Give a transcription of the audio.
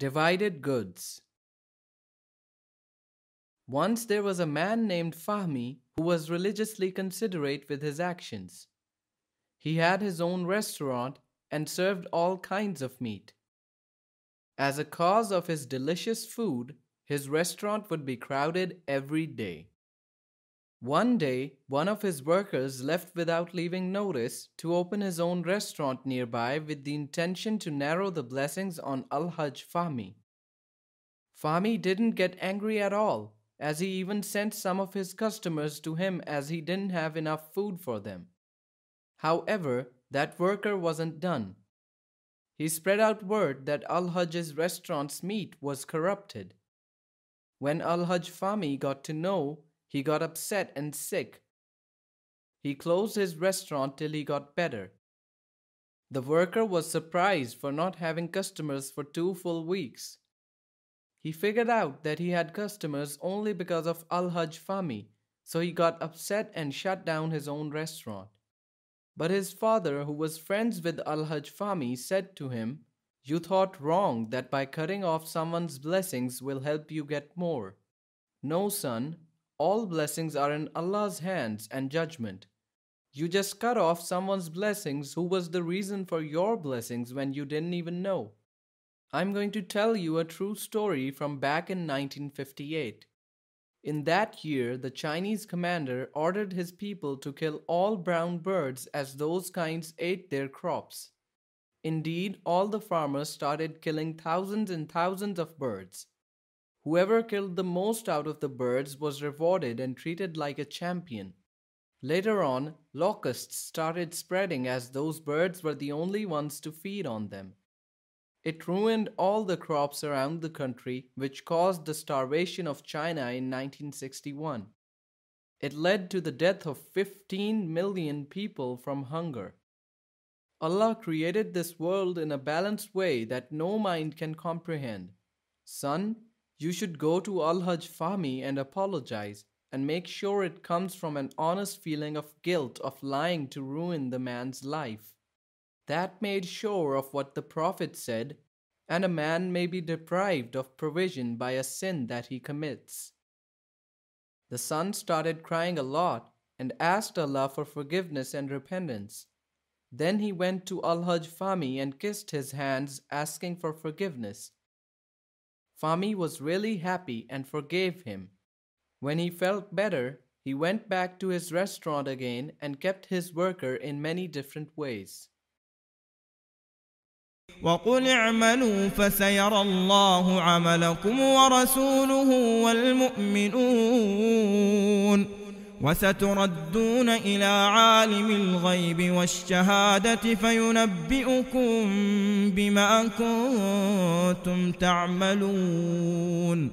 Divided Goods Once there was a man named Fahmi who was religiously considerate with his actions. He had his own restaurant and served all kinds of meat. As a cause of his delicious food, his restaurant would be crowded every day. One day, one of his workers left without leaving notice to open his own restaurant nearby with the intention to narrow the blessings on Al Hajj Fahmi. Fahmi didn't get angry at all, as he even sent some of his customers to him as he didn't have enough food for them. However, that worker wasn't done. He spread out word that Al Hajj's restaurant's meat was corrupted. When Al Hajj Fahmi got to know he got upset and sick. He closed his restaurant till he got better. The worker was surprised for not having customers for two full weeks. He figured out that he had customers only because of Al Hajj Fahmi, so he got upset and shut down his own restaurant. But his father, who was friends with Al Hajj Fahmi, said to him, You thought wrong that by cutting off someone's blessings will help you get more. No, son, all blessings are in Allah's hands and judgment. You just cut off someone's blessings who was the reason for your blessings when you didn't even know. I'm going to tell you a true story from back in 1958. In that year, the Chinese commander ordered his people to kill all brown birds as those kinds ate their crops. Indeed, all the farmers started killing thousands and thousands of birds. Whoever killed the most out of the birds was rewarded and treated like a champion. Later on, locusts started spreading as those birds were the only ones to feed on them. It ruined all the crops around the country, which caused the starvation of China in 1961. It led to the death of 15 million people from hunger. Allah created this world in a balanced way that no mind can comprehend. Son, you should go to Al Hajj Fahmi and apologize and make sure it comes from an honest feeling of guilt of lying to ruin the man's life. That made sure of what the Prophet said, and a man may be deprived of provision by a sin that he commits. The son started crying a lot and asked Allah for forgiveness and repentance. Then he went to Al Hajj Fahmi and kissed his hands, asking for forgiveness. Fahmi was really happy and forgave him. When he felt better, he went back to his restaurant again and kept his worker in many different ways. وقل اعملوا فسيرى الله عملكم ورسوله والمؤمنون وستردون إلى عالم الغيب والشهادة فينبئكم بما كنتم تعملون.